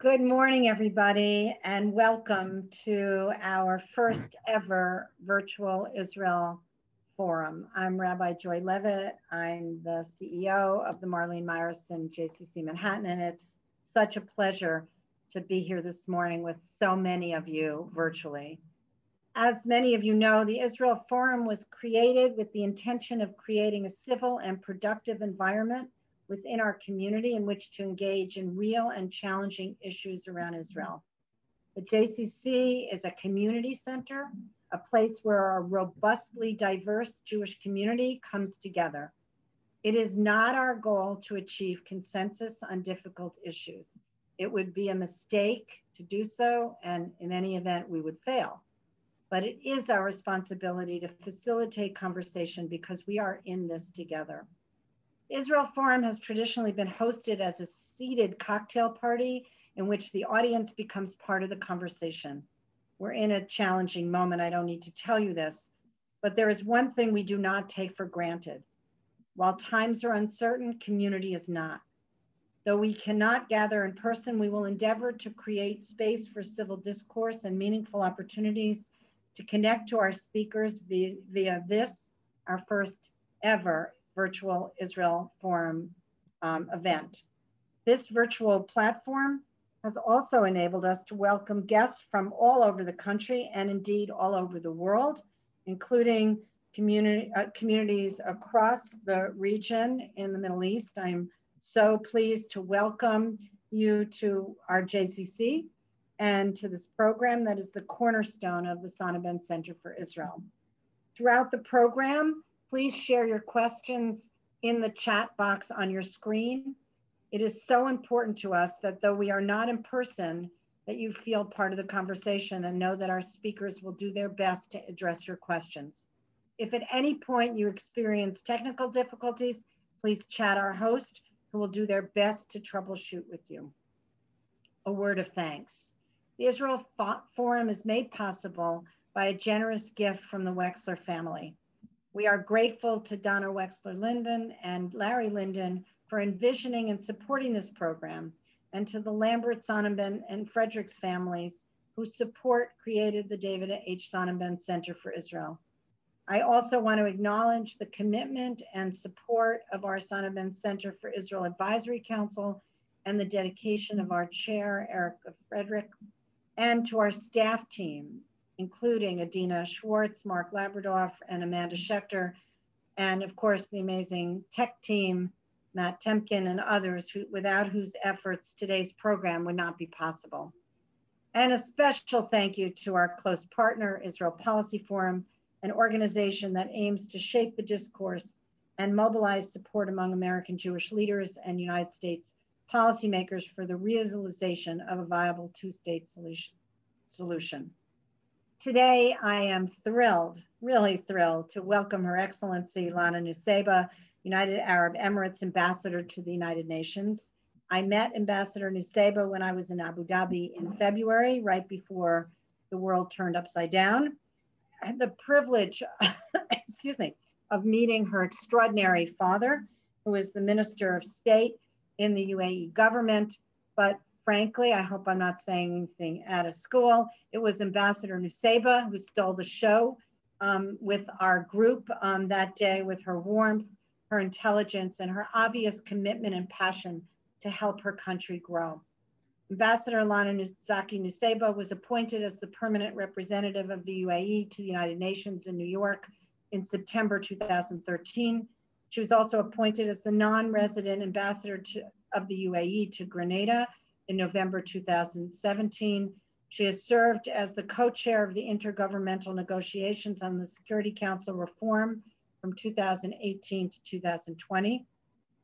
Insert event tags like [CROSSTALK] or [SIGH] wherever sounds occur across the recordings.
Good morning, everybody, and welcome to our first ever virtual Israel Forum. I'm Rabbi Joy Levitt. I'm the CEO of the Marlene Meyerson JCC Manhattan, and it's such a pleasure to be here this morning with so many of you virtually. As many of you know, the Israel Forum was created with the intention of creating a civil and productive environment within our community in which to engage in real and challenging issues around Israel. The JCC is a community center, a place where our robustly diverse Jewish community comes together. It is not our goal to achieve consensus on difficult issues. It would be a mistake to do so, and in any event, we would fail. But it is our responsibility to facilitate conversation because we are in this together. Israel Forum has traditionally been hosted as a seated cocktail party in which the audience becomes part of the conversation. We're in a challenging moment. I don't need to tell you this, but there is one thing we do not take for granted. While times are uncertain, community is not. Though we cannot gather in person, we will endeavor to create space for civil discourse and meaningful opportunities to connect to our speakers via, via this, our first ever virtual Israel Forum um, event. This virtual platform has also enabled us to welcome guests from all over the country and indeed all over the world, including community, uh, communities across the region in the Middle East. I'm so pleased to welcome you to our JCC and to this program that is the cornerstone of the Sonnabend Center for Israel. Throughout the program, Please share your questions in the chat box on your screen. It is so important to us that though we are not in person, that you feel part of the conversation and know that our speakers will do their best to address your questions. If at any point you experience technical difficulties, please chat our host who will do their best to troubleshoot with you. A word of thanks. The Israel Forum is made possible by a generous gift from the Wexler family. We are grateful to Donna Wexler Linden and Larry Linden for envisioning and supporting this program, and to the Lambert Sonnabend and Fredericks families whose support created the David H. Sonnabend Center for Israel. I also want to acknowledge the commitment and support of our Sonnabend Center for Israel Advisory Council and the dedication of our chair, Erica Frederick, and to our staff team, including Adina Schwartz, Mark Labrador, and Amanda Schechter, and of course the amazing tech team, Matt Temkin and others who, without whose efforts today's program would not be possible. And a special thank you to our close partner, Israel Policy Forum, an organization that aims to shape the discourse and mobilize support among American Jewish leaders and United States policymakers for the realization of a viable two-state solution. Today, I am thrilled, really thrilled to welcome Her Excellency Lana Nusseibeh, United Arab Emirates Ambassador to the United Nations. I met Ambassador Nusseibeh when I was in Abu Dhabi in February, right before the world turned upside down. I had the privilege, [LAUGHS] excuse me, of meeting her extraordinary father, who is the Minister of State in the UAE government, but frankly, I hope I'm not saying anything out of school. It was Ambassador Nusseibeh who stole the show um, with our group um, that day with her warmth, her intelligence, and her obvious commitment and passion to help her country grow. Ambassador Lana Zaki Nusseibeh was appointed as the permanent representative of the UAE to the United Nations in New York in September 2013. She was also appointed as the non-resident ambassador to, of the UAE to Grenada in November 2017. She has served as the co-chair of the Intergovernmental Negotiations on the Security Council reform from 2018 to 2020.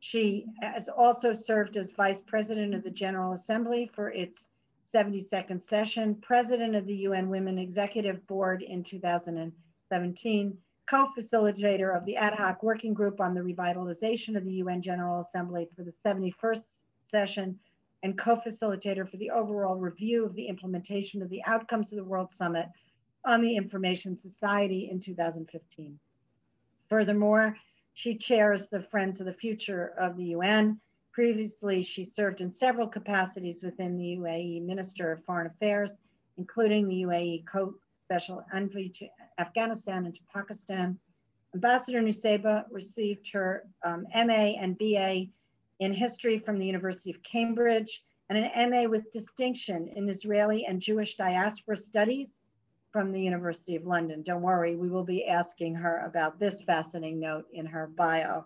She has also served as vice president of the General Assembly for its 72nd session, president of the UN Women Executive Board in 2017, co-facilitator of the ad hoc working group on the revitalization of the UN General Assembly for the 71st session, and co-facilitator for the overall review of the implementation of the outcomes of the World Summit on the Information Society in 2015. Furthermore, she chairs the Friends of the Future of the UN Previously, she served in several capacities within the UAE Minister of Foreign Affairs, including the UAE Co-Special Envoy to Afghanistan and to Pakistan. Ambassador Nusseibeh received her um, MA and BA in history from the University of Cambridge and an MA with distinction in Israeli and Jewish diaspora studies from the University of London. Don't worry, we will be asking her about this fascinating note in her bio.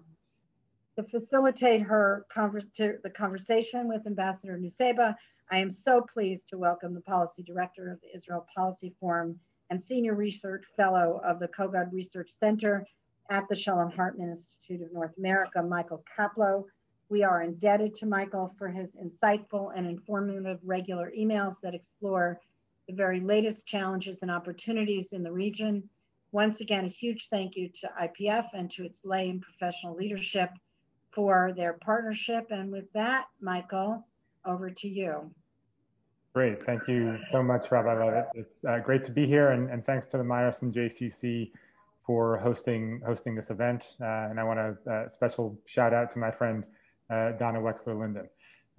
To facilitate her the conversation with Ambassador Nusseibeh, I am so pleased to welcome the Policy Director of the Israel Policy Forum and Senior Research Fellow of the Kogod Research Center at the Shalom Hartman Institute of North America, Michael Koplow. We are indebted to Michael for his insightful and informative regular emails that explore the very latest challenges and opportunities in the region. Once again, a huge thank you to IPF and to its lay and professional leadership for their partnership. And with that, Michael, over to you. Great, thank you so much, Rabbi Levitt. It's uh, great to be here, and, and thanks to the Meyerson JCC for hosting hosting this event. Uh, and I want to uh, special shout out to my friend Donna Wexler Linden.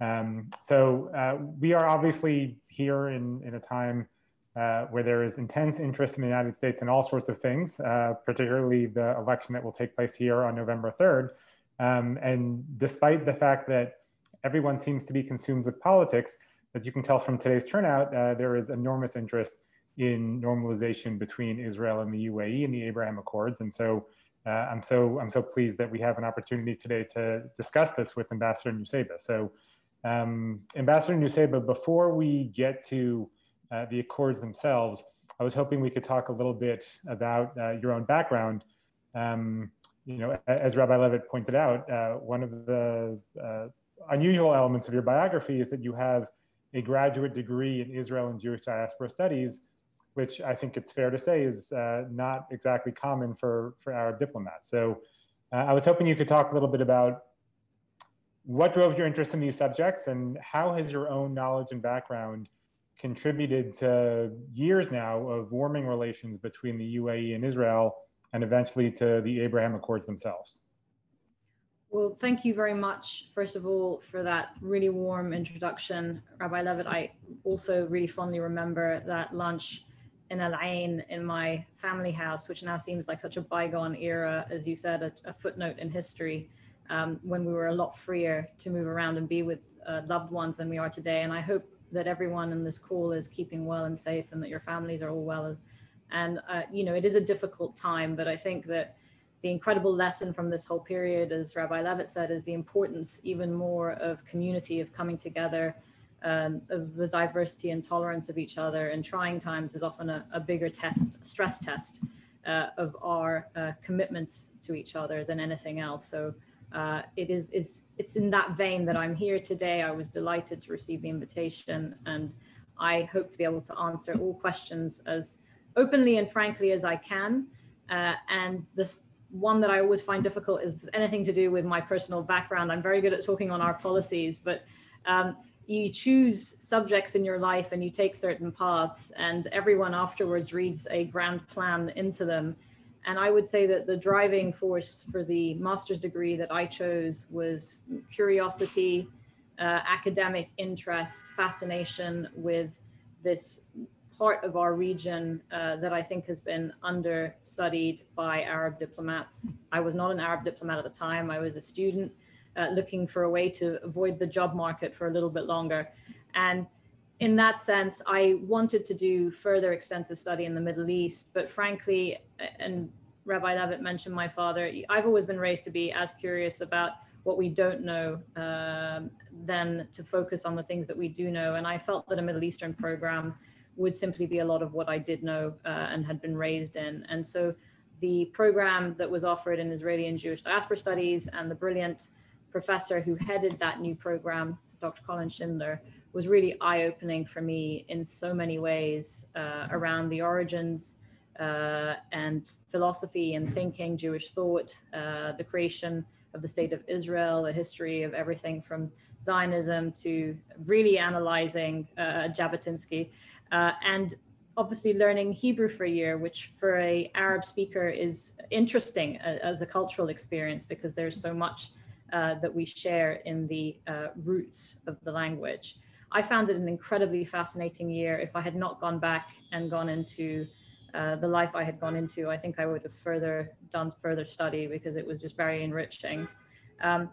Um, so uh, we are obviously here in, in a time uh, where there is intense interest in the United States in all sorts of things, uh, particularly the election that will take place here on November 3rd. Um, and despite the fact that everyone seems to be consumed with politics, as you can tell from today's turnout, uh, there is enormous interest in normalization between Israel and the UAE and the Abraham Accords. And so uh, I'm so I'm so pleased that we have an opportunity today to discuss this with Ambassador Nusseibeh. So, um, Ambassador Nusseibeh, before we get to uh, the accords themselves, I was hoping we could talk a little bit about uh, your own background. Um, you know, as Rabbi Levitt pointed out, uh, one of the uh, unusual elements of your biography is that you have a graduate degree in Israel and Jewish diaspora studies which I think it's fair to say is uh, not exactly common for, for Arab diplomats. So uh, I was hoping you could talk a little bit about what drove your interest in these subjects and how has your own knowledge and background contributed to years now of warming relations between the UAE and Israel and eventually to the Abraham Accords themselves? Well, thank you very much, first of all, for that really warm introduction, Rabbi Levitt. I also really fondly remember that lunch in Al Ain in my family house, which now seems like such a bygone era, as you said, a, a footnote in history, um, when we were a lot freer to move around and be with uh, loved ones than we are today. And I hope that everyone in this call is keeping well and safe and that your families are all well. And, uh, you know, it is a difficult time, but I think that the incredible lesson from this whole period, as Rabbi Levitt said, is the importance even more of community, of coming together, um, of the diversity and tolerance of each other in trying times is often a, a bigger test, stress test uh, of our uh, commitments to each other than anything else. So uh, it is is it's in that vein that I'm here today. I was delighted to receive the invitation, and I hope to be able to answer all questions as openly and frankly as I can. Uh, and this one that I always find difficult is anything to do with my personal background. I'm very good at talking on our policies, but um, you choose subjects in your life and you take certain paths and everyone afterwards reads a grand plan into them. And i would say that the driving force for the master's degree that i chose was curiosity uh, academic interest fascination with this part of our region uh, that i think has been understudied by arab diplomats. I was not an arab diplomat at the time. I was a student uh, looking for a way to avoid the job market for a little bit longer. And in that sense, I wanted to do further extensive study in the Middle East, but frankly, and Rabbi Levitt mentioned my father, I've always been raised to be as curious about what we don't know um, than to focus on the things that we do know. And I felt that a Middle Eastern program would simply be a lot of what I did know uh, and had been raised in. And so the program that was offered in Israeli and Jewish diaspora studies and the brilliant professor who headed that new program, Dr. Colin Shindler, was really eye opening for me in so many ways uh, around the origins uh, and philosophy and thinking, Jewish thought, uh, the creation of the state of Israel, the history of everything from Zionism to really analyzing uh, Jabotinsky. Uh, and obviously learning Hebrew for a year, which for a Arab speaker is interesting uh, as a cultural experience because there's so much uh, that we share in the uh, roots of the language. I found it an incredibly fascinating year. If I had not gone back and gone into uh, the life I had gone into, I think I would have further done further study because it was just very enriching. Um,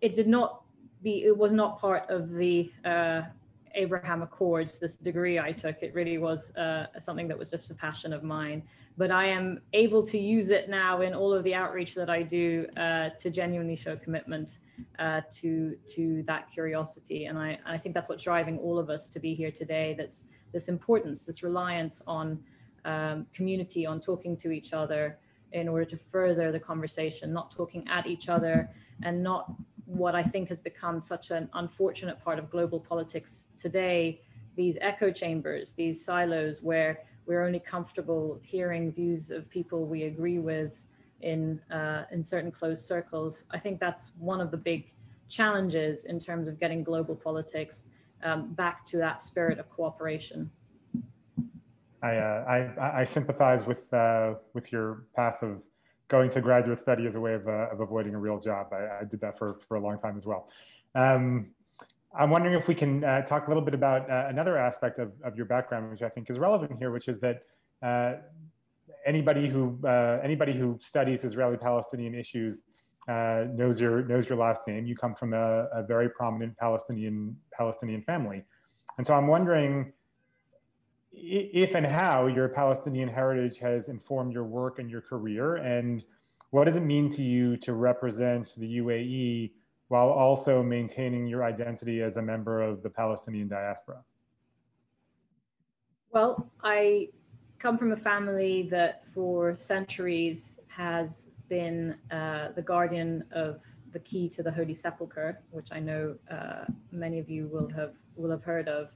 it did not be, it was not part of the uh, Abraham Accords, this degree I took. It really was uh, something that was just a passion of mine. But I am able to use it now in all of the outreach that I do uh, to genuinely show commitment uh, to to that curiosity. And I, I think that's what's driving all of us to be here today. That's this importance, this reliance on um, community, on talking to each other in order to further the conversation, not talking at each other and not what I think has become such an unfortunate part of global politics today, these echo chambers, these silos where we're only comfortable hearing views of people we agree with in, uh, in certain closed circles. I think that's one of the big challenges in terms of getting global politics um, back to that spirit of cooperation. I, uh, I, I, sympathize with, uh, with your path of going to graduate study as a way of, uh, of avoiding a real job. I, I, did that for, for a long time as well. Um, I'm wondering if we can uh, talk a little bit about uh, another aspect of, of your background, which I think is relevant here, which is that uh, anybody who uh, anybody who studies Israeli-Palestinian issues uh, knows your knows your last name. You come from a, a very prominent Palestinian Palestinian family, and so I'm wondering if and how your Palestinian heritage has informed your work and your career, and what does it mean to you to represent the UAE while also maintaining your identity as a member of the Palestinian diaspora? Well, I come from a family that for centuries has been uh, the guardian of the key to the Holy Sepulchre, which I know uh, many of you will have will have heard of.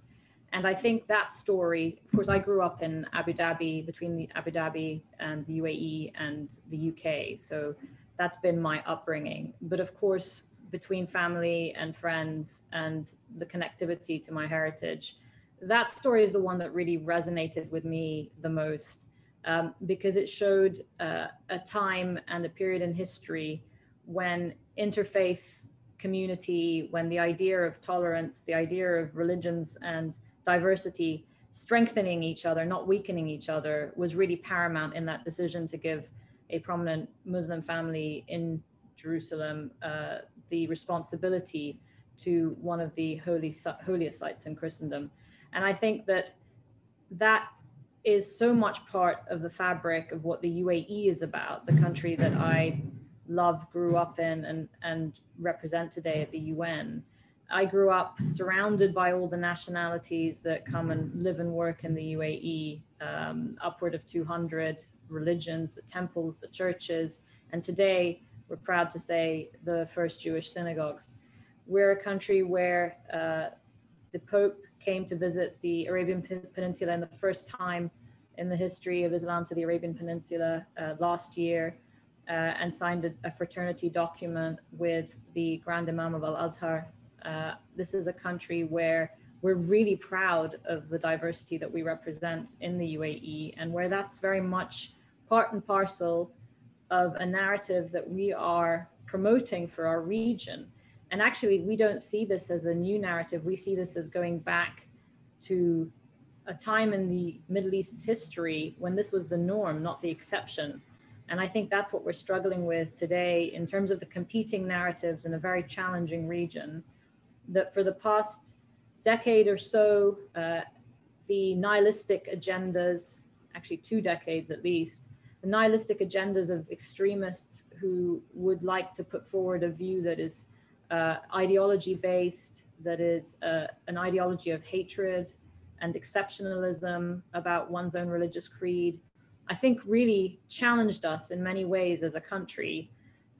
And I think that story, of course, I grew up in Abu Dhabi, between the Abu Dhabi and the UAE and the UK. So that's been my upbringing. But of course, between family and friends and the connectivity to my heritage, that story is the one that really resonated with me the most um, because it showed uh, a time and a period in history when interfaith community, when the idea of tolerance, the idea of religions and diversity strengthening each other, not weakening each other, was really paramount in that decision to give a prominent Muslim family in Jerusalem uh, the responsibility to one of the holy holiest sites in Christendom. And I think that that is so much part of the fabric of what the UAE is about, the country that I love, grew up in, and, and represent today at the UN. I grew up surrounded by all the nationalities that come and live and work in the UAE, um, upward of 200 religions, the temples, the churches, and today we're proud to say the first Jewish synagogues. We're a country where uh, the Pope came to visit the Arabian Peninsula in the first time in the history of Islam to the Arabian Peninsula uh, last year uh, and signed a, a, fraternity document with the Grand Imam of Al Azhar uh, this is a country where we're really proud of the diversity that we represent in the UAE and where that's very much part and parcel of a narrative that we are promoting for our region. And actually, we don't see this as a new narrative. We see this as going back to a time in the Middle East's history when this was the norm, not the exception. And I think that's what we're struggling with today in terms of the competing narratives in a very challenging region that for the past decade or so, uh, the nihilistic agendas, actually two decades at least, the nihilistic agendas of extremists who would like to put forward a view that is uh, ideology based, that is uh, an ideology of hatred and exceptionalism about one's own religious creed, I think really challenged us in many ways as a country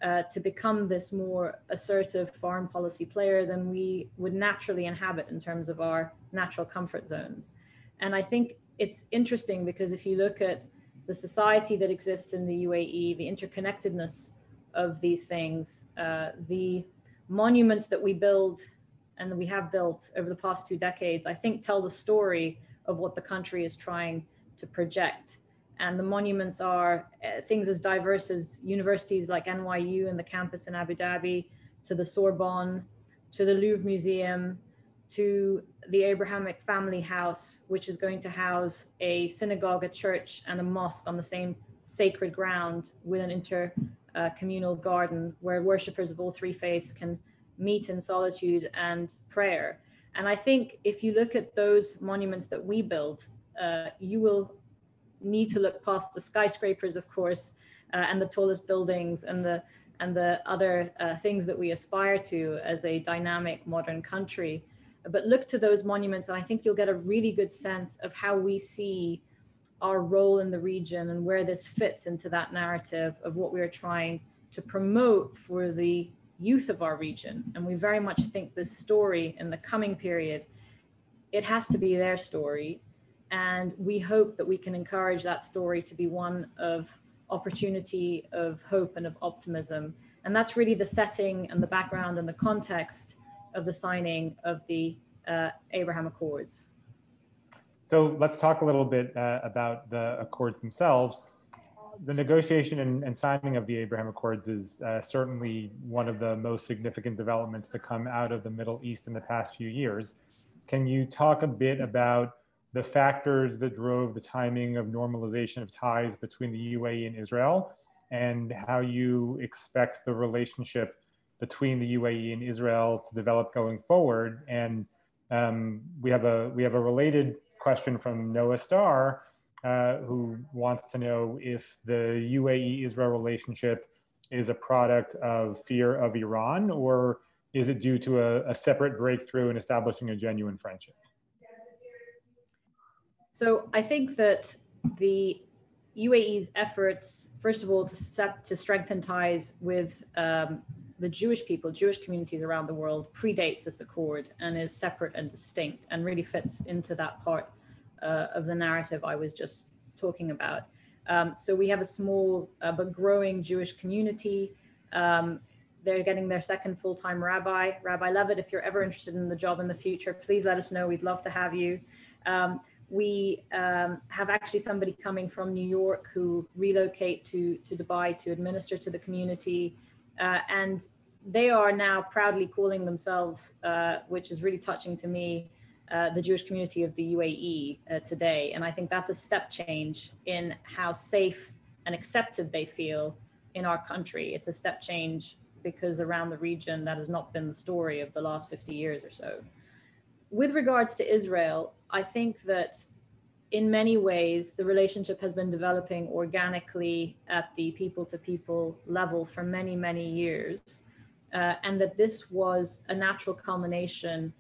uh, to become this more assertive foreign policy player than we would naturally inhabit in terms of our natural comfort zones. And I think it's interesting because if you look at the society that exists in the UAE, the interconnectedness of these things, uh, the monuments that we build and that we have built over the past two decades, I think tell the story of what the country is trying to project. And the monuments are uh, things as diverse as universities like NYU and the campus in Abu Dhabi, to the Sorbonne, to the Louvre Museum, to the Abrahamic Family House, which is going to house a synagogue, a church, and a mosque on the same sacred ground with an intercommunal uh, garden where worshippers of all three faiths can meet in solitude and prayer. And I think if you look at those monuments that we build, uh, you will need to look past the skyscrapers, of course, uh, and the tallest buildings and the and the other uh, things that we aspire to as a dynamic modern country. But look to those monuments, and I think you'll get a really good sense of how we see our role in the region and where this fits into that narrative of what we are trying to promote for the youth of our region. And we very much think this story in the coming period, it has to be their story. And we hope that we can encourage that story to be one of opportunity, of hope, and of optimism. And that's really the setting and the background and the context of the signing of the uh, Abraham Accords. So let's talk a little bit uh, about the Accords themselves the negotiation and, and, signing of the Abraham Accords is uh, certainly one of the most significant developments to come out of the Middle East in the past few years. Can you talk a bit about the factors that drove the timing of normalization of ties between the UAE and Israel and how you expect the relationship between the UAE and Israel to develop going forward? And um, we have a we have a related question from Noah Starr, uh, who wants to know if the UAE Israel relationship is a product of fear of Iran or is it due to a, a separate breakthrough in establishing a genuine friendship? So I think that the UAE's efforts, first of all, to, set, to strengthen ties with um, the Jewish people, Jewish communities around the world, predates this accord and is separate and distinct and really fits into that part uh, of the narrative I was just talking about. Um, so we have a small uh, but growing Jewish community. Um, they're getting their second full-time rabbi, Rabbi Levitt. If you're ever interested in the job in the future, please let us know. We'd love to have you. Um, we um, have actually somebody coming from New York who relocate to, to Dubai to administer to the community. Uh, and they are now proudly calling themselves, uh, which is really touching to me, uh, the Jewish community of the UAE uh, today. And I think that's a step change in how safe and accepted they feel in our country. It's a step change because around the region, that has not been the story of the last 50 years or so. With regards to Israel, I think that in many ways, the relationship has been developing organically at the people to people level for many, many years. Uh, and that this was a natural culmination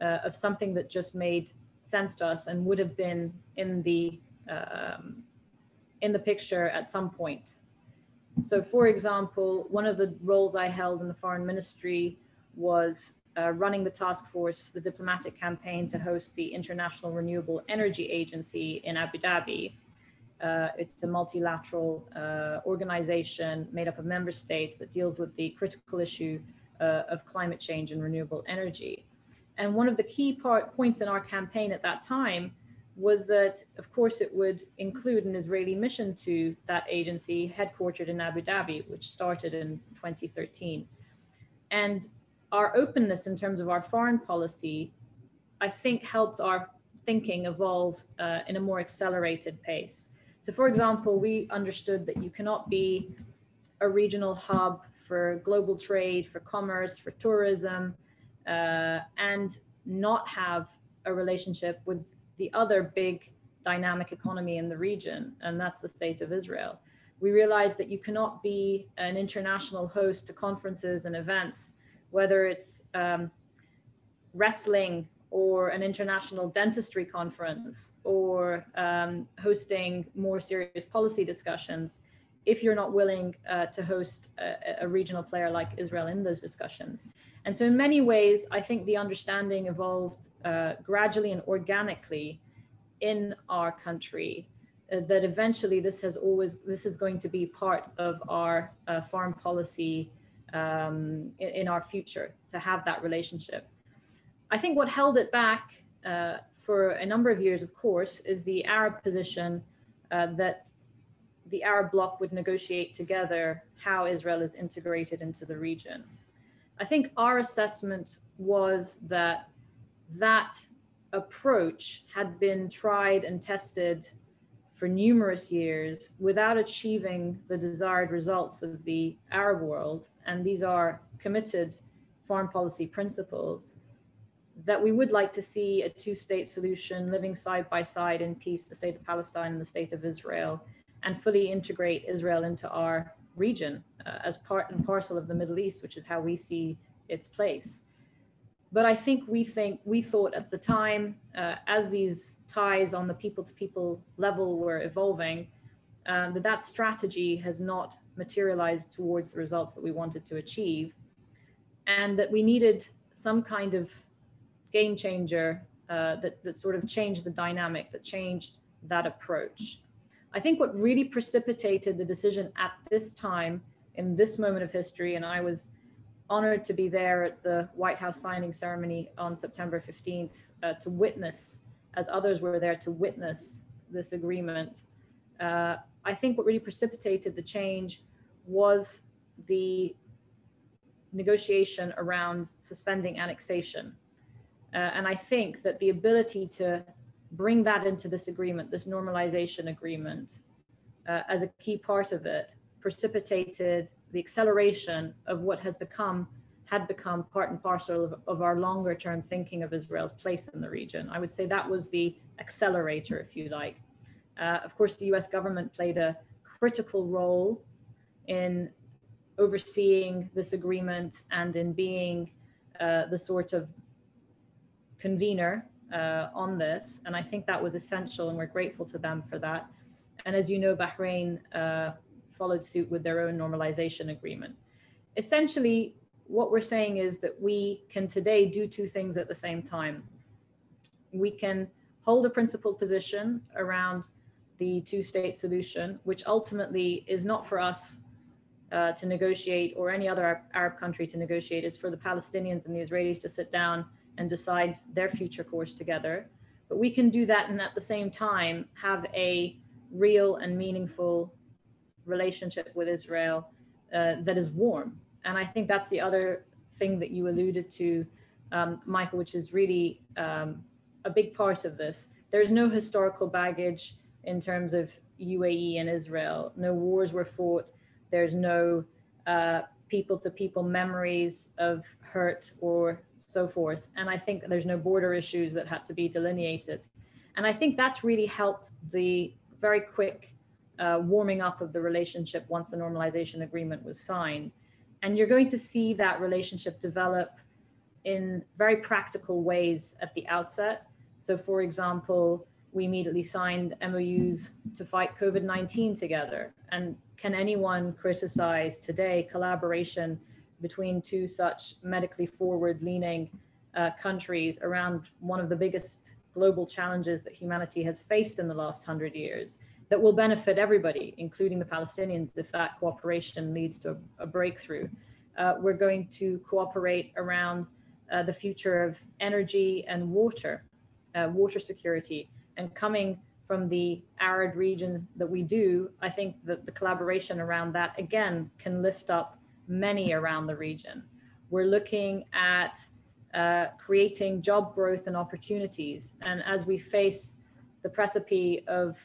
uh, of something that just made sense to us and would have been in the um, in the picture at some point. So, for example, one of the roles I held in the foreign ministry was uh, running the task force, the diplomatic campaign to host the International Renewable Energy Agency in Abu Dhabi. Uh, it's a multilateral uh, organization made up of member states that deals with the critical issue uh, of climate change and renewable energy. And one of the key part, points in our campaign at that time was that, of course, it would include an Israeli mission to that agency headquartered in Abu Dhabi, which started in 2013. And our openness in terms of our foreign policy, I think, helped our thinking evolve uh, in a more accelerated pace. So, for example, we understood that you cannot be a regional hub for global trade, for commerce, for tourism, uh, and not have a relationship with the other big dynamic economy in the region, and that's the state of Israel. We realized that you cannot be an international host to conferences and events, whether it's um, wrestling or an international dentistry conference or um, hosting more serious policy discussions if you're not willing uh, to host a, a, regional player like Israel in those discussions. And so, in many ways, I think the understanding evolved uh, gradually and organically in our country. Uh, that eventually this has always this is going to be part of our uh, foreign policy um, in, in, our future to have that relationship. I think what held it back uh, for a number of years, of course, is the Arab position uh, that the Arab bloc would negotiate together how Israel is integrated into the region. I think our assessment was that that approach had been tried and tested for numerous years without achieving the desired results of the Arab world. And these are committed foreign policy principles that we would like to see a two state solution living side by side in peace, the state of Palestine and the state of Israel, and fully integrate Israel into our region uh, as part and parcel of the Middle East, which is how we see its place. But I think we think we thought at the time, uh, as these ties on the people to people level were evolving, um, that that strategy has not materialized towards the results that we wanted to achieve, and that we needed some kind of game changer uh, that, that sort of changed the dynamic, that changed that approach. I think what really precipitated the decision at this time, in this moment of history, and I was honored to be there at the White House signing ceremony on September 15th uh, to witness, as others were there to witness this agreement. Uh, I think what really precipitated the change was the negotiation around suspending annexation. Uh, and I think that the ability to bring that into this agreement, this normalization agreement, uh, as a key part of it, precipitated the acceleration of what has become had become part and parcel of, of our longer term thinking of Israel's place in the region. I would say that was the accelerator, if you like. Uh, of course, the US government played a critical role in overseeing this agreement and in being uh, the sort of convener uh, on this. And I think that was essential, and we're grateful to them for that. And as you know, Bahrain uh, followed suit with their own normalization agreement. Essentially, what we're saying is that we can today do two things at the same time. We can hold a principled position around the two state solution, which ultimately is not for us uh, to negotiate or any other Arab country to negotiate. It's for the Palestinians and the Israelis to sit down and decide their future course together. But we can do that and at the same time have a real and meaningful relationship with Israel uh, that is warm. And I think that's the other thing that you alluded to, um, Michael, which is really um, a big part of this. There's no historical baggage in terms of UAE and Israel. No wars were fought. There's no people to people memories of hurt or so forth. And I think there's no border issues that had to be delineated. And I think that's really helped the very quick uh, warming up of the relationship once the normalization agreement was signed. And you're going to see that relationship develop in very practical ways at the outset. So, for example, we immediately signed MOUs to fight COVID 19 together. And can anyone criticize today collaboration between two such medically forward leaning uh, countries around one of the biggest global challenges that humanity has faced in the last hundred years that will benefit everybody, including the Palestinians, if that cooperation leads to a, a breakthrough. Uh, we're going to cooperate around uh, the future of energy and water, uh, water security, and coming from the arid regions that we do, I think that the collaboration around that again can lift up many around the region. We're looking at uh, creating job growth and opportunities. And as we face the precipice of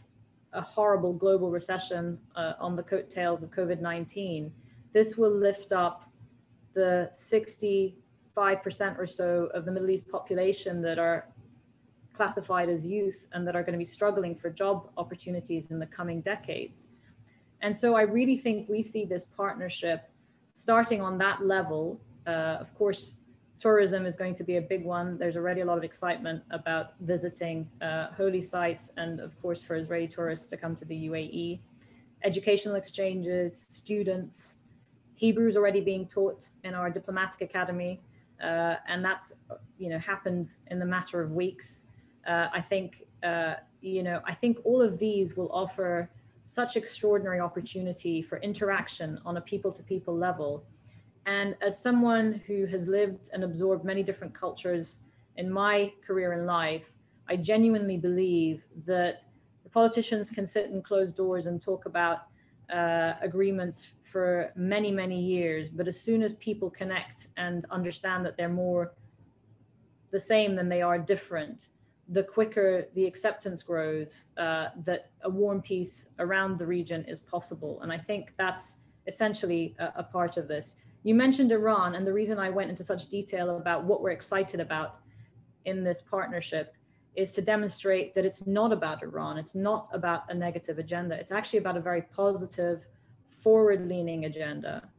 a horrible global recession uh, on the coattails of COVID 19, this will lift up the 65% or so of the Middle East population that are classified as youth and that are going to be struggling for job opportunities in the coming decades. And so I really think we see this partnership starting on that level. Uh, of course, tourism is going to be a big one. There's already a lot of excitement about visiting uh, holy sites and, of course, for Israeli tourists to come to the UAE. Educational exchanges, students, Hebrew is already being taught in our diplomatic academy, uh, and that's you know happened in the matter of weeks. Uh, I think, uh, you know, I think all of these will offer such extraordinary opportunity for interaction on a people to people level. And as someone who has lived and absorbed many different cultures in my career in life, I genuinely believe that politicians can sit in closed doors and talk about uh, agreements for many, many years. But as soon as people connect and understand that they're more the same than they are different, the quicker the acceptance grows uh, that a warm peace around the region is possible. And I think that's essentially a, a, part of this. You mentioned Iran, and the reason I went into such detail about what we're excited about in this partnership is to demonstrate that it's not about Iran. It's not about a negative agenda. It's actually about a very positive, forward leaning agenda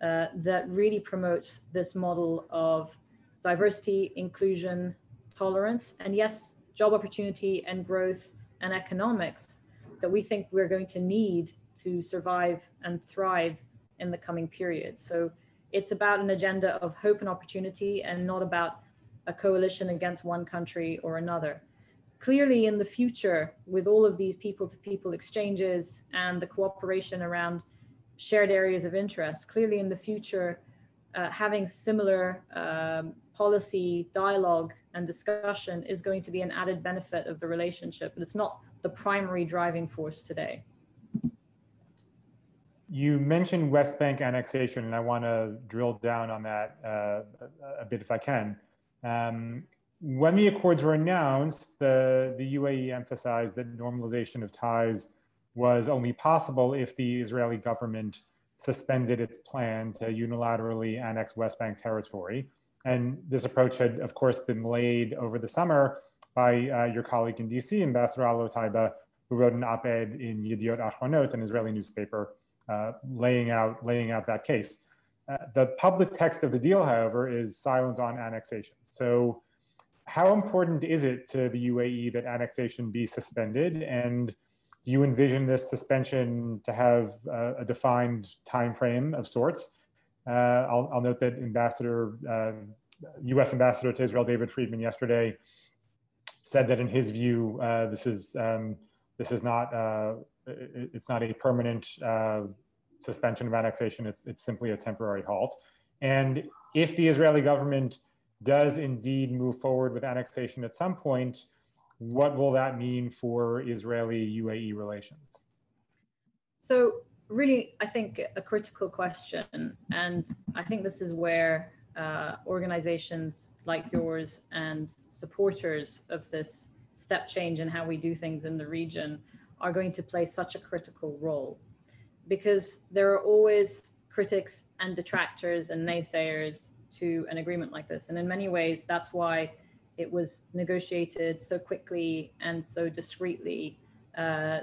uh, that really promotes this model of diversity, inclusion, tolerance, and yes, job opportunity and growth and economics that we think we're going to need to survive and thrive in the coming period. So it's about an agenda of hope and opportunity and not about a coalition against one country or another. Clearly, in the future, with all of these people to people exchanges and the cooperation around shared areas of interest, clearly in the future, uh, having similar um, policy dialogue and discussion is going to be an added benefit of the relationship, but it's not the primary driving force today. You mentioned West Bank annexation, and I want to drill down on that uh, a bit if I can. Um, when the accords were announced, the, the UAE emphasized that normalization of ties was only possible if the Israeli government suspended its plan to unilaterally annex West Bank territory. And this approach had, of course, been laid over the summer by uh, your colleague in DC, Ambassador Al Otaiba, who wrote an op-ed in Yediot Ahronot, an Israeli newspaper, uh, laying out laying out that case. Uh, the public text of the deal, however, is silent on annexation. So, how important is it to the UAE that annexation be suspended? And do you envision this suspension to have uh, a defined time frame of sorts? Uh, I'll, I'll, note that Ambassador, U.S. Uh, Ambassador to Israel David Friedman yesterday said that in his view, uh, this is um, this is not uh, it's not a permanent suspension of annexation. It's it's simply a temporary halt. And if the Israeli government does indeed move forward with annexation at some point, what will that mean for Israeli UAE relations? So, really, I think a critical question. And I think this is where uh, organizations like yours and supporters of this step change in how we do things in the region are going to play such a critical role because there are always critics and detractors and naysayers to an agreement like this. And in many ways, that's why it was negotiated so quickly and so discreetly uh,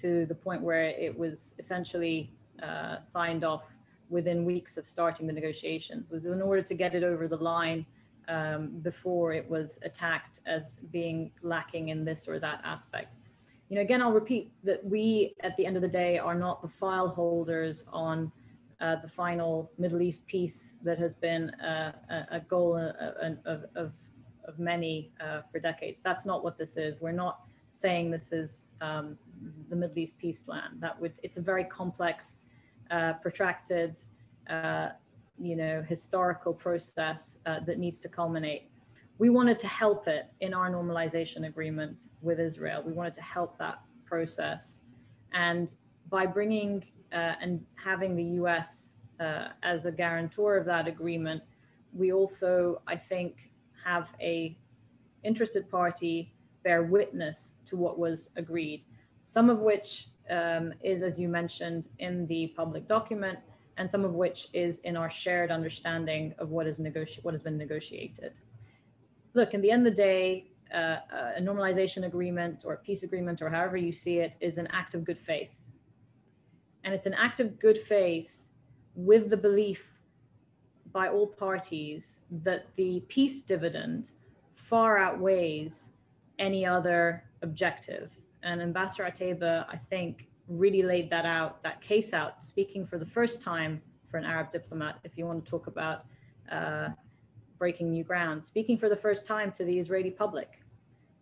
to the point where it was essentially uh, signed off within weeks of starting the negotiations was in order to get it over the line um, before it was attacked as being lacking in this or that aspect. You know, again, I'll repeat that we, at the end of the day, are not the file holders on uh, the final Middle East peace that has been uh, a, goal uh, of, of, of many uh, for decades. That's not what this is. We're not saying this is um, the Middle East peace plan. That would it's a very complex, uh, protracted, uh, you know, historical process that needs to culminate. We wanted to help it in our normalization agreement with Israel. We wanted to help that process, and by bringing uh, and having the U.S. Uh, as a guarantor of that agreement, we also, I think, have a interested party bear witness to what was agreed, some of which um, is, as you mentioned, in the public document, and some of which is in our shared understanding of what is what has been negotiated. Look, in the end of the day, uh, a normalization agreement or a peace agreement or however you see it is an act of good faith. And it's an act of good faith with the belief by all parties that the peace dividend far outweighs any other objective. And Ambassador Otaiba, I think, really laid that out, that case out, speaking for the first time for an Arab diplomat, if you want to talk about uh, breaking new ground, speaking for the first time to the Israeli public.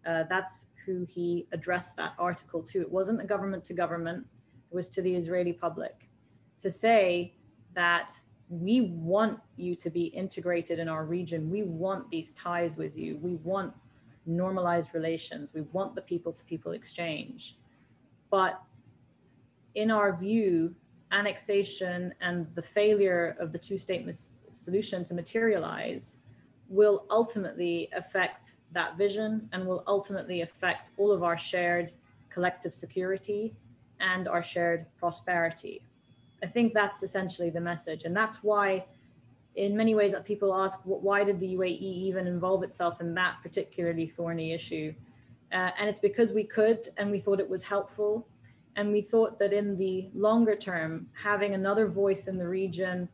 Uh, that's who he addressed that article to. It wasn't a government to government, it was to the Israeli public to say that we want you to be integrated in our region. We want these ties with you. We want normalized relations. We want the people to people exchange. But in our view, annexation and the failure of the two state solution to materialize will ultimately affect that vision and will ultimately affect all of our shared collective security and our shared prosperity. I think that's essentially the message. And that's why, in many ways, people ask, why did the UAE even involve itself in that particularly thorny issue? Uh, and it's because we could and we thought it was helpful. And we thought that in the longer term, having another voice in the region,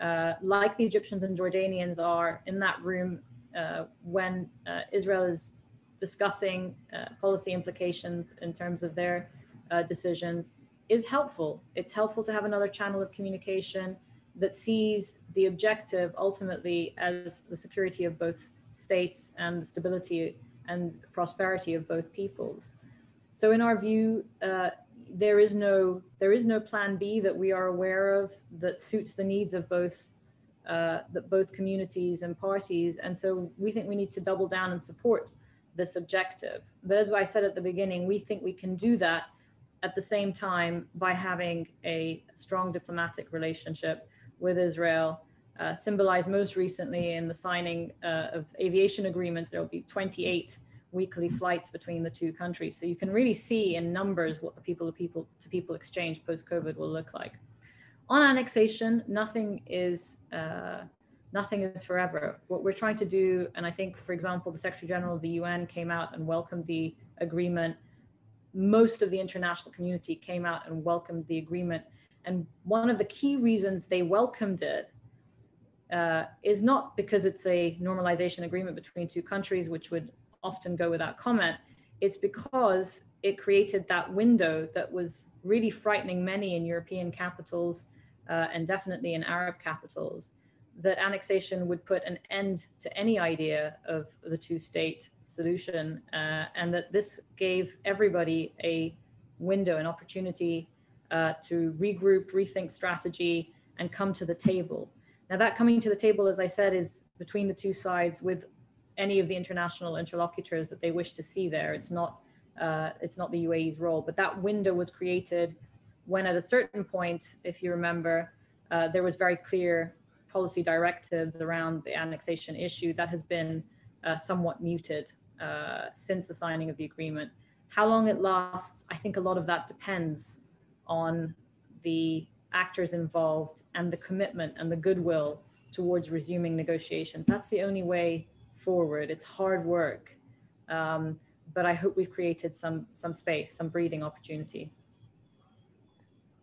uh, like the Egyptians and Jordanians are in that room uh, when uh, Israel is discussing uh, policy implications in terms of their uh, decisions, is helpful. It's helpful to have another channel of communication that sees the objective ultimately as the security of both states and the stability and prosperity of both peoples. So in our view, uh, there is no there is no plan B that we are aware of that suits the needs of both uh, that both communities and parties. And so we think we need to double down and support this objective. But as I said at the beginning, we think we can do that at the same time by having a strong diplomatic relationship with Israel, uh, symbolized most recently in the signing uh, of aviation agreements. There will be 28 weekly flights between the two countries. So you can really see in numbers what the people to people to people exchange post COVID will look like. On annexation, nothing is uh, nothing is forever. What we're trying to do, and I think, for example, the Secretary General of the UN came out and welcomed the agreement. Most of the international community came out and welcomed the agreement. And one of the key reasons they welcomed it uh, is not because it's a normalization agreement between two countries, which would often go without comment. It's because it created that window that was really frightening many in European capitals uh, and definitely in Arab capitals that annexation would put an end to any idea of the two state solution, uh, and that this gave everybody a window, an opportunity uh, to regroup, rethink strategy, and come to the table. Now, that coming to the table, as I said, is between the two sides with any of the international interlocutors that they wish to see there. It's not uh, it's not the UAE's role, but that window was created when, at a certain point, if you remember, uh, there was very clear policy directives around the annexation issue that has been uh, somewhat muted uh, since the signing of the agreement. How long it lasts, I think a lot of that depends on the actors involved and the commitment and the goodwill towards resuming negotiations. That's the only way forward. It's hard work, um, but I hope we've created some some space, some breathing opportunity.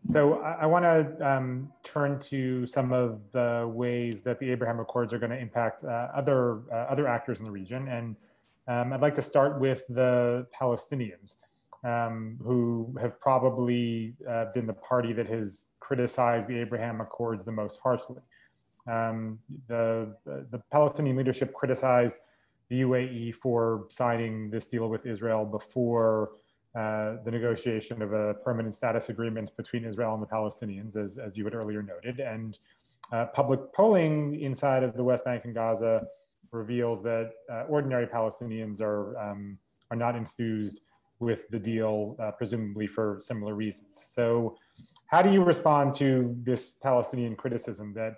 So I, I want to um, turn to some of the ways that the Abraham Accords are going to impact uh, other uh, other actors in the region, and um, I'd like to start with the Palestinians, um, who have probably uh, been the party that has criticized the Abraham Accords the most harshly. Um, the, the Palestinian leadership criticized the UAE for signing this deal with Israel before uh, the negotiation of a permanent status agreement between Israel and the Palestinians, as, as you had earlier noted. And uh, public polling inside of the West Bank and Gaza reveals that uh, ordinary Palestinians are, um, are not enthused with the deal, uh, presumably for similar reasons. So, how do you respond to this Palestinian criticism that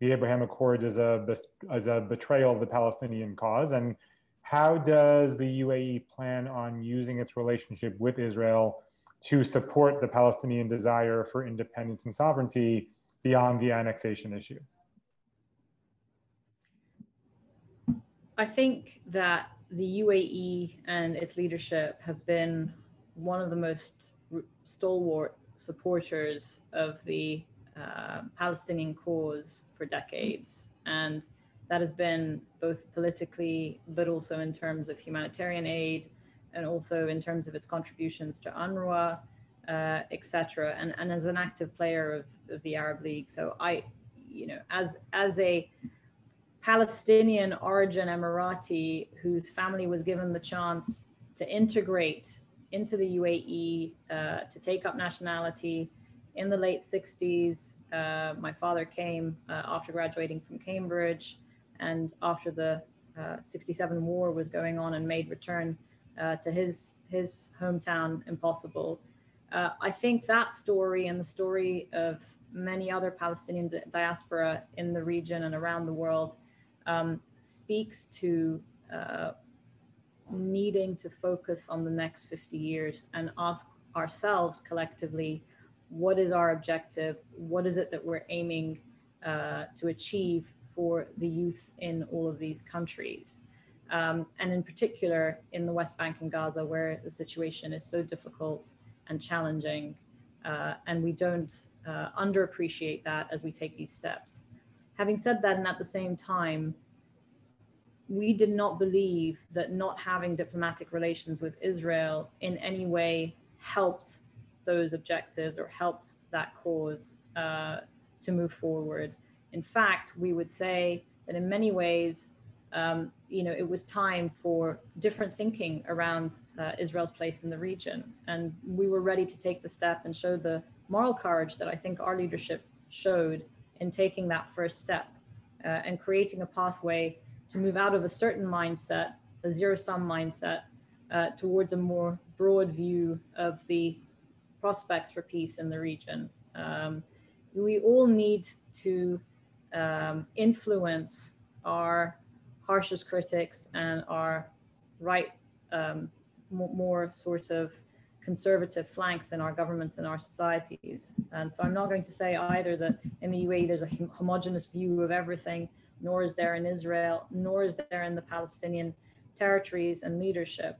the Abraham Accords as a, as a betrayal of the Palestinian cause? And how does the UAE plan on using its relationship with Israel to support the Palestinian desire for independence and sovereignty beyond the annexation issue? I think that the UAE and its leadership have been one of the most stalwart supporters of the uh, Palestinian cause for decades. And that has been both politically, but also in terms of humanitarian aid, and also in terms of its contributions to UNRWA, uh, etc. And, and as an active player of, of the Arab League. So I, you know, as as a Palestinian origin Emirati whose family was given the chance to integrate into the UAE, uh, to take up nationality, in the late 60s, uh, my father came uh, after graduating from Cambridge and after the uh, 67 war was going on and made return uh, to his, his hometown impossible. Uh, I think that story and the story of many other Palestinian diaspora in the region and around the world um, speaks to uh, needing to focus on the next 50 years and ask ourselves collectively what is our objective? What is it that we're aiming uh, to achieve for the youth in all of these countries? Um, and in particular in the West Bank and Gaza, where the situation is so difficult and challenging, uh, and we don't uh, underappreciate that as we take these steps. Having said that, and at the same time, we did not believe that not having diplomatic relations with Israel in any way helped those objectives or helped that cause uh, to move forward. In fact, we would say that in many ways, um, you know, it was time for different thinking around uh, Israel's place in the region. And we were ready to take the step and show the moral courage that I think our leadership showed in taking that first step uh, and creating a pathway to move out of a certain mindset, a zero sum mindset, uh, towards a more broad view of the prospects for peace in the region. Um, we all need to um, influence our harshest critics and our right, um, more, sort of conservative flanks in our governments and our societies. And so I'm not going to say either that in the UAE there's a homogenous view of everything nor is there in Israel, nor is there in the Palestinian territories and leadership.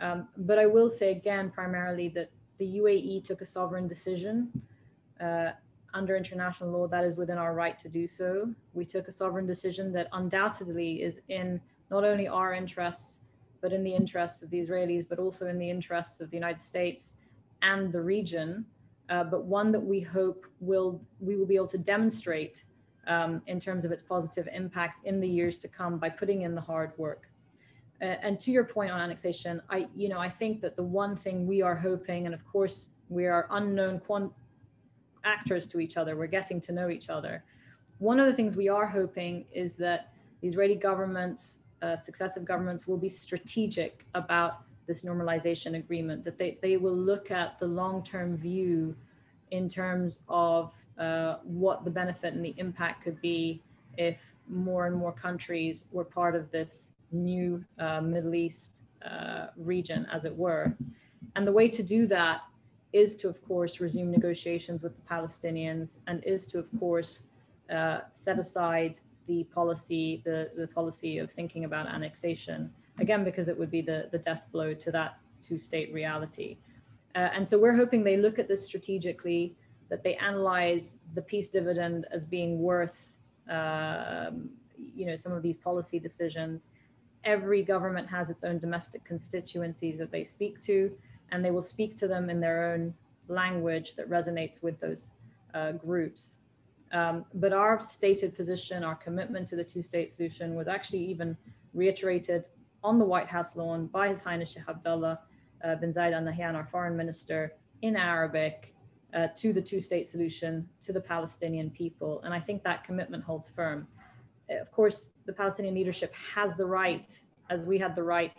Um, but I will say again, primarily that the UAE took a sovereign decision uh, under international law that is within our right to do so. We took a sovereign decision that undoubtedly is in not only our interests, but in the interests of the Israelis, but also in the interests of the United States and the region. Uh, but one that we hope will we will be able to demonstrate um, in terms of its positive impact in the years to come by putting in the hard work. And to your point on annexation, I, you know, I think that the one thing we are hoping, and of course we are unknown quant- actors to each other, we're getting to know each other. One of the things we are hoping is that the Israeli governments, uh, successive governments, will be strategic about this normalization agreement, that they, they will look at the long-term view in terms of uh, what the benefit and the impact could be if more and more countries were part of this new uh, Middle East uh, region, as it were. And the way to do that is to, of course, resume negotiations with the Palestinians and is to, of course, uh, set aside the policy, the, the policy of thinking about annexation, again, because it would be the, the death blow to that two state reality. Uh, and so we're hoping they look at this strategically, that they analyze the peace dividend as being worth, um, you know, some of these policy decisions. Every government has its own domestic constituencies that they speak to, and they will speak to them in their own language that resonates with those uh, groups. Um, but our stated position, our commitment to the two-state solution was actually even reiterated on the White House lawn by His Highness Sheikh Abdullah uh, bin Zayed Al Nahyan, our foreign minister, in Arabic uh, to the two state solution to the Palestinian people. And I think that commitment holds firm. Of course, the Palestinian leadership has the right, as we had the right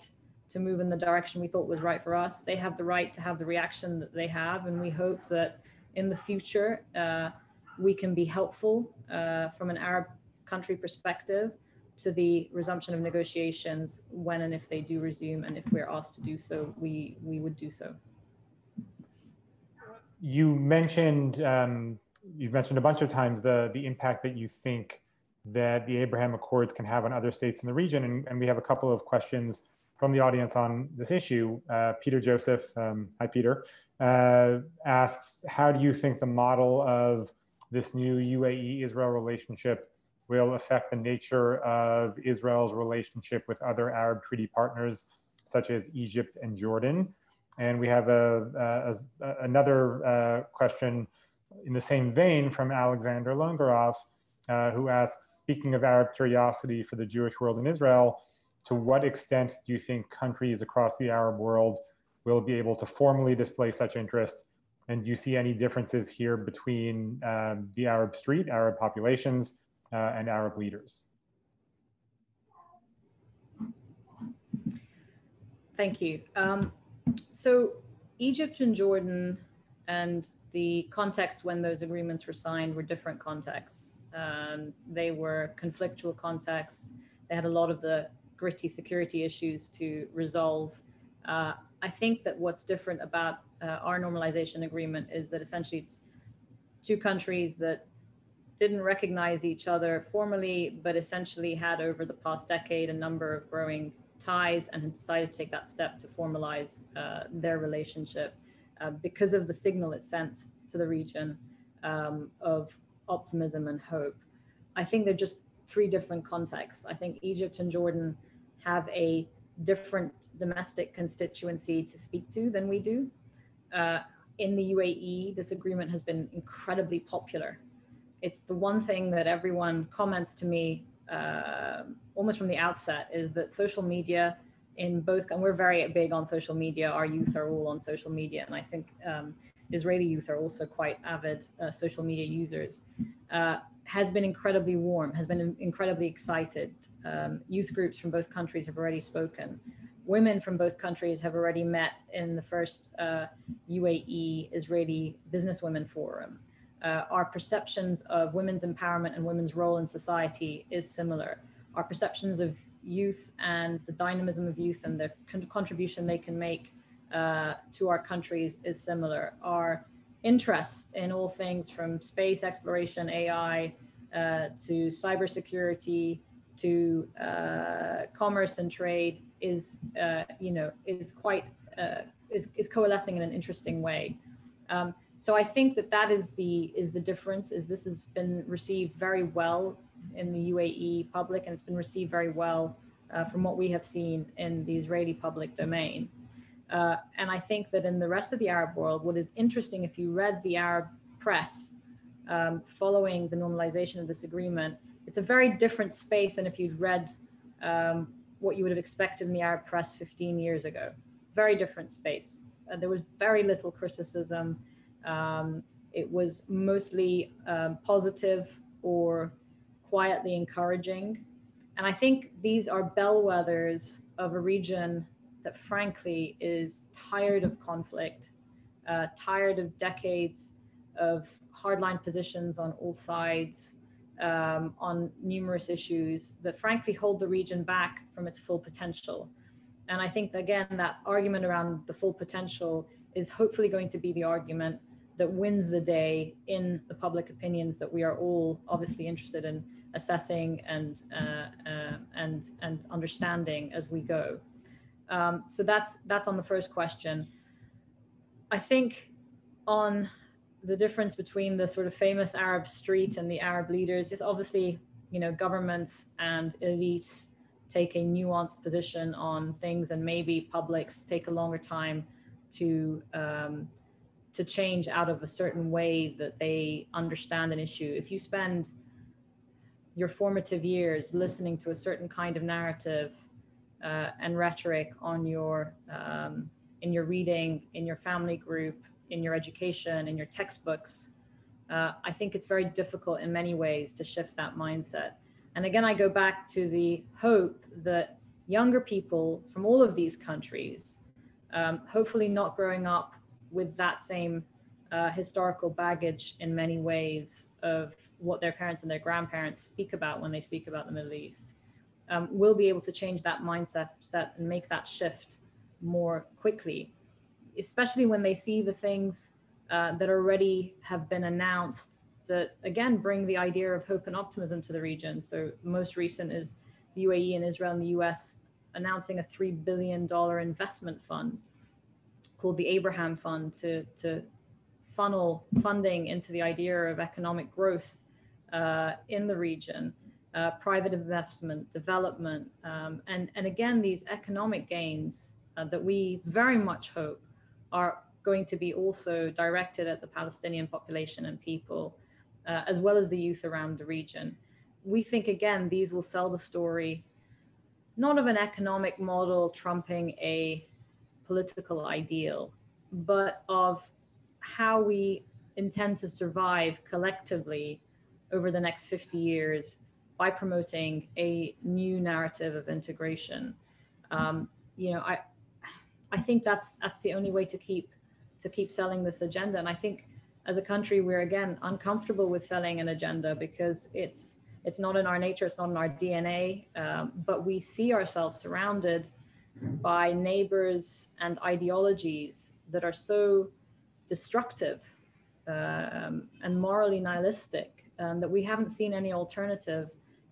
to move in the direction we thought was right for us. They have the right to have the reaction that they have. And we hope that in the future, uh, we can be helpful uh, from an Arab country perspective to the resumption of negotiations when and if they do resume, and if we're asked to do so, we we would do so. You mentioned um, you mentioned a bunch of times the the impact that you think that the Abraham Accords can have on other states in the region, and, and we have a couple of questions from the audience on this issue. Uh, Peter Joseph, um, hi Peter, uh, asks, how do you think the model of this new UAE-Israel relationship will affect the nature of Israel's relationship with other Arab treaty partners, such as Egypt and Jordan. And we have a, a, a another uh, question in the same vein from Alexander Longarov, uh, who asks, speaking of Arab curiosity for the Jewish world in Israel, to what extent do you think countries across the Arab world will be able to formally display such interest? And do you see any differences here between um, the Arab street, Arab populations, uh, and Arab leaders. Thank you. Um, so Egypt and Jordan And the context when those agreements were signed were different contexts. Um, they were conflictual contexts. They had a lot of the gritty security issues to resolve. Uh, I think that what's different about uh, our normalization agreement is that essentially it's two countries that didn't recognize each other formally, but essentially had over the past decade a number of growing ties and had decided to take that step to formalize uh, their relationship uh, because of the signal it sent to the region um, of optimism and hope. I think they're just three different contexts. I think Egypt and Jordan have a different domestic constituency to speak to than we do. Uh, in the UAE, this agreement has been incredibly popular. It's the one thing that everyone comments to me uh, almost from the outset is that social media in both, and we're very big on social media. Our youth are all on social media, and I think um, Israeli youth are also quite avid uh, social media users. Uh, has been incredibly warm, has been incredibly excited. Um, youth groups from both countries have already spoken. Women from both countries have already met in the first uh, UAE Israeli Businesswomen Forum. Uh, our perceptions of women's empowerment and women's role in society is similar. Our perceptions of youth and the dynamism of youth and the con- contribution they can make uh, to our countries is similar. Our interest in all things from space exploration, AI, uh, to cybersecurity, to uh, commerce and trade is, uh, you know, is quite uh, is, is coalescing in an interesting way. Um, so I think that that is the is the difference. Is this has been received very well in the UAE public, and it's been received very well uh, from what we have seen in the Israeli public domain. Uh, and I think that in the rest of the Arab world, what is interesting, if you read the Arab press um, following the normalization of this agreement, it's a very different space than if you'd read um, what you would have expected in the Arab press 15 years ago. Very different space. Uh, there was very little criticism. Um, it was mostly um, positive or quietly encouraging. And I think these are bellwethers of a region that, frankly, is tired of conflict, uh, tired of decades of hardline positions on all sides um, on numerous issues that, frankly, hold the region back from its full potential. And I think, again, that argument around the full potential is hopefully going to be the argument that wins the day in the public opinions that we are all obviously interested in assessing and uh, uh, and and understanding as we go. Um, so that's that's on the first question. I think on the difference between the sort of famous Arab street and the Arab leaders is obviously you know governments and elites take a nuanced position on things, and maybe publics take a longer time to um, to change out of a certain way that they understand an issue. If you spend your formative years listening to a certain kind of narrative uh, and rhetoric on your um, in your reading in your family group in your education in your textbooks uh, i think it's very difficult in many ways to shift that mindset. And again i go back to the hope that younger people from all of these countries um, hopefully not growing up with that same uh, historical baggage in many ways of what their parents and their grandparents speak about when they speak about the Middle East, um, will be able to change that mindset set and make that shift more quickly, especially when they see the things uh, that already have been announced that again bring the idea of hope and optimism to the region. So most recent is the UAE and Israel and the US announcing a three billion dollar investment fund called the Abraham Fund to to funnel funding into the idea of economic growth uh, in the region, uh, private investment, development, um, and, and again, these economic gains uh, that we very much hope are going to be also directed at the Palestinian population and people, uh, as well as the youth around the region. We think, again, these will sell the story not of an economic model trumping a political ideal, but of how we intend to survive collectively over the next 50 years by promoting a new narrative of integration. Um, you know, I, I think that's that's the only way to keep to keep selling this agenda. And I think as a country, we're again uncomfortable with selling an agenda because it's it's not in our nature, it's not in our DNA, um, but we see ourselves surrounded by neighbors and ideologies that are so destructive um, and morally nihilistic um, that we haven't seen any alternative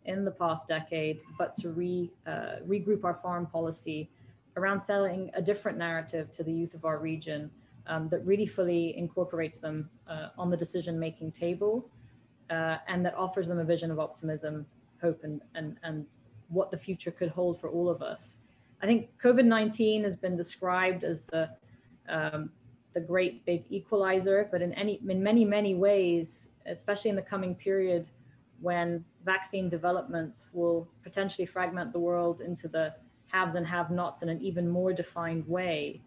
in the past decade but to re, uh, regroup our foreign policy around selling a different narrative to the youth of our region um, that really fully incorporates them uh, on the decision making table uh, and that offers them a vision of optimism, hope, and, and, and what the future could hold for all of us. I think COVID 19 has been described as the um, the great big equalizer, but in any in many many ways, especially in the coming period, when vaccine development will potentially fragment the world into the haves and have-nots in an even more defined way,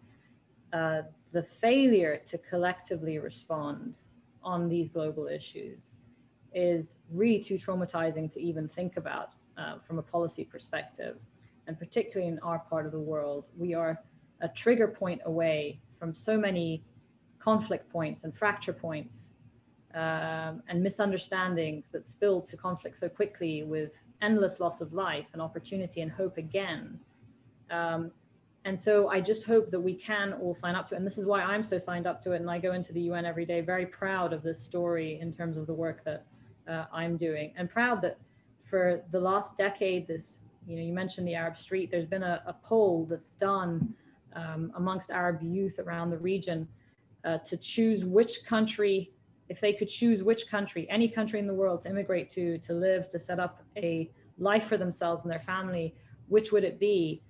uh, the failure to collectively respond on these global issues is really too traumatizing to even think about uh, from a policy perspective. And particularly in our part of the world, we are a trigger point away from so many conflict points and fracture points um, and misunderstandings that spill to conflict so quickly with endless loss of life and opportunity and hope again. Um, and so I just hope that we can all sign up to it. And this is why I'm so signed up to it. And I go into the UN every day, very proud of this story in terms of the work that uh, I'm doing, and proud that for the last decade, this, you know, you mentioned the Arab Street, there's been a, a poll that's done um, amongst Arab youth around the region uh, to choose which country, if they could choose which country, any country in the world to immigrate to, to live, to set up a life for themselves and their family, which would it be?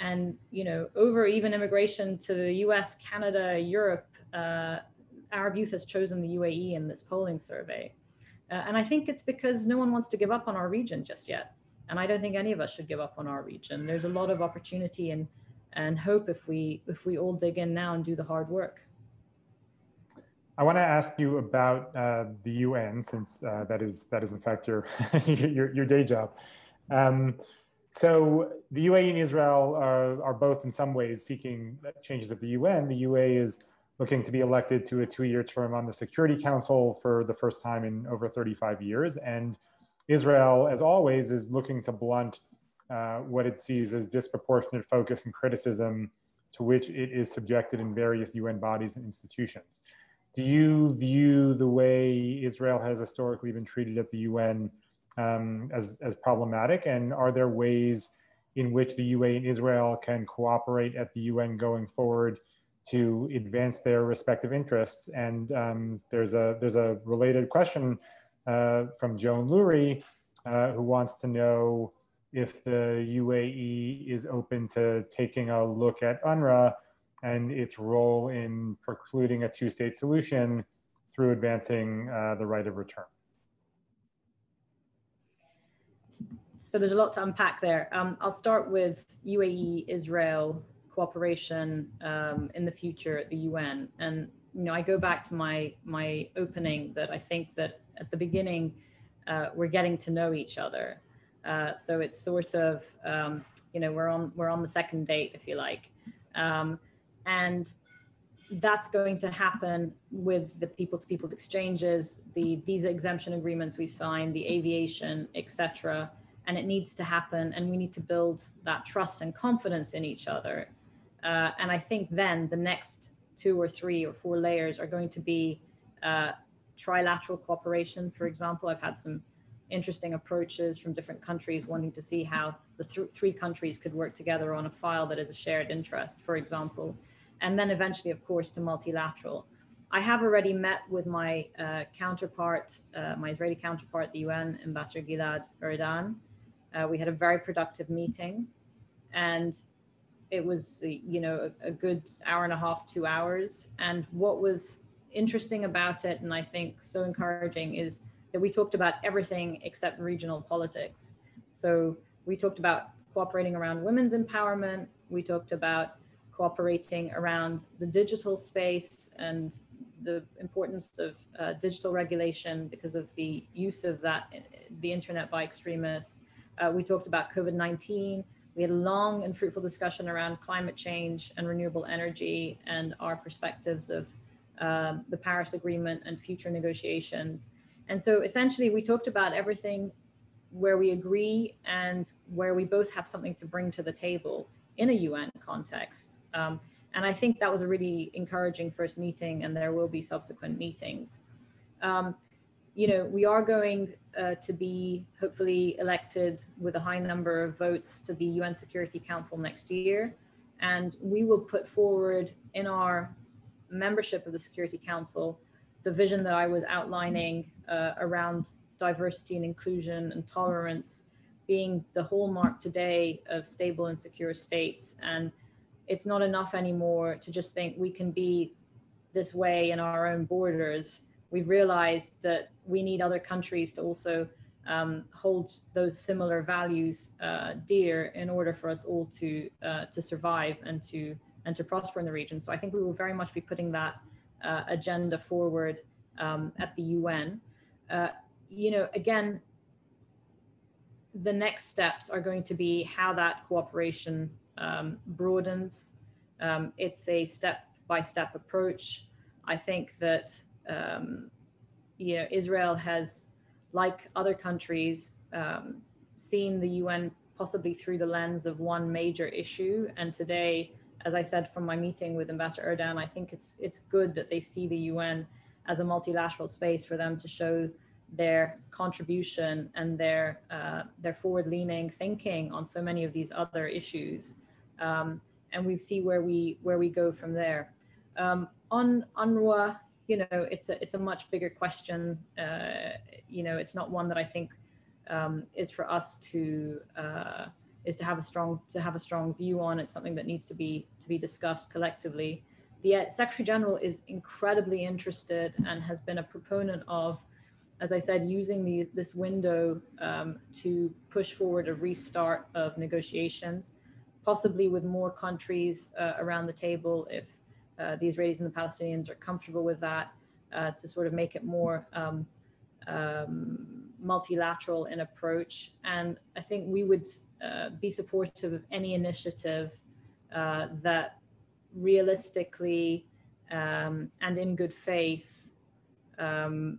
and you know over even immigration to the us canada europe uh, arab youth has chosen the uae in this polling survey. Uh, and i think it's because no one wants to give up on our region just yet. And i don't think any of us should give up on our region. There's a lot of opportunity and and hope if we if we all dig in now and do the hard work I want to ask you about uh, the UN, since uh, that is that is in fact your [LAUGHS] your, your day job. Um, so the UAE and Israel are, are both in some ways seeking changes at the UN. The UAE is looking to be elected to a two-year term on the Security Council for the first time in over 35 years. And Israel, as always, is looking to blunt uh, what it sees as disproportionate focus and criticism to which it is subjected in various UN bodies and institutions. Do you view the way Israel has historically been treated at the UN um, as, as problematic? And are there ways in which the UAE and Israel can cooperate at the UN going forward to advance their respective interests? And um, there's a there's a related question uh, from Joan Lurie, uh, who wants to know if the UAE is open to taking a look at UNRWA and its role in precluding a two-state solution through advancing uh, the right of return. So there's a lot to unpack there. Um, I'll start with UAE Israel cooperation um, in the future at the UN. And you know, I go back to my my opening that I think that at the beginning uh, we're getting to know each other. Uh, so it's sort of um, you know we're on we're on the second date if you like, um, and that's going to happen with the people-to-people exchanges, the visa exemption agreements we signed, the aviation, etc and it needs to happen and we need to build that trust and confidence in each other. Uh, and i think then the next two or three or four layers are going to be uh, trilateral cooperation. For example i've had some interesting approaches from different countries wanting to see how the th- three countries could work together on a file that is a shared interest. For example and then eventually of course to multilateral I have already met with my uh, counterpart, uh, my Israeli counterpart the UN, Ambassador Gilad Erdan, uh, we had a very productive meeting, and it was you know a, a, good hour and a half, two hours. And what was interesting about it, and I think so encouraging, is that we talked about everything except regional politics. So we talked about cooperating around women's empowerment. We talked about cooperating around the digital space and the importance of uh, digital regulation because of the use of that the internet by extremists uh, we talked about COVID 19. we had a long and fruitful discussion around climate change and renewable energy and our perspectives of um, the Paris Agreement and future negotiations. And so essentially, we talked about everything where we agree and where we both have something to bring to the table in a UN context. Um, and I think that was a really encouraging first meeting, and there will be subsequent meetings. Um, you know, we are going uh, to be hopefully elected with a high number of votes to the UN Security Council next year. And we will put forward in our membership of the Security Council the vision that I was outlining uh, around diversity and inclusion and tolerance being the hallmark today of stable and secure states. And it's not enough anymore to just think we can be this way in our own borders. We've realized that we need other countries to also um, hold those similar values uh, dear in order for us all to uh, to survive and to and to prosper in the region. So I think we will very much be putting that uh, agenda forward um, at the UN. Uh, you know, again, the next steps are going to be how that cooperation um, broadens. Um, it's a step by step approach. I think that um, Israel has, like other countries, um, seen the UN possibly through the lens of one major issue. And today, as I said from my meeting with Ambassador Erdan, I think it's it's good that they see the UN as a multilateral space for them to show their contribution and their uh, their forward-leaning thinking on so many of these other issues, um, and we see where we where we go from there. Um, on UNRWA, you know, it's a it's a much bigger question. Uh, you know, it's not one that I think um, is for us to uh, is to have a strong to have a strong view on. It's something that needs to be to be discussed collectively. The uh, Secretary General is incredibly interested and has been a proponent of as I said, using the, this window um, to push forward a restart of negotiations, possibly with more countries uh, around the table if uh, the Israelis and the Palestinians are comfortable with that, uh, to sort of make it more um, um, multilateral in approach. And I think we would uh, be supportive of any initiative uh, that realistically um, and in good faith um,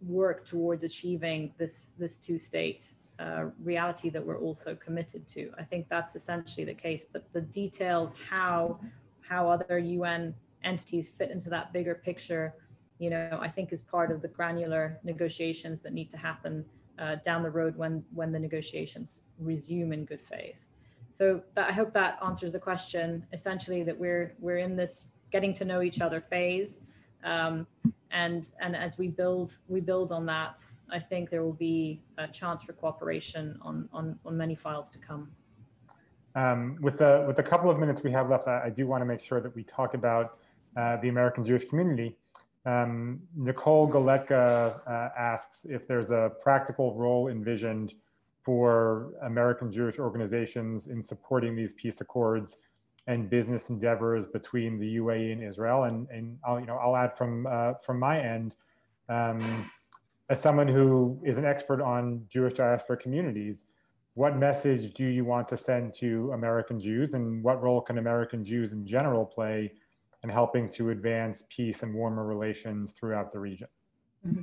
work towards achieving this this two state uh, reality that we're also committed to. I think that's essentially the case. But the details, how how other UN entities fit into that bigger picture, you know, I think is part of the granular negotiations that need to happen uh, down the road when when the negotiations resume in good faith. So that, I hope that answers the question. Essentially, that we're we're in this getting to know each other phase. Um, and and as we build we build on that i think there will be a chance for cooperation on on, on many files to come um, with the with the couple of minutes we have left i, I do want to make sure that we talk about uh, the american jewish community um, nicole galetka uh, asks if there's a practical role envisioned for american jewish organizations in supporting these peace accords and business endeavors between the UAE and Israel. And, and I'll, you know, I'll add from, uh, from my end, um, as someone who is an expert on Jewish diaspora communities, what message do you want to send to American Jews and what role can American Jews in general play in helping to advance peace and warmer relations throughout the region? Mm-hmm.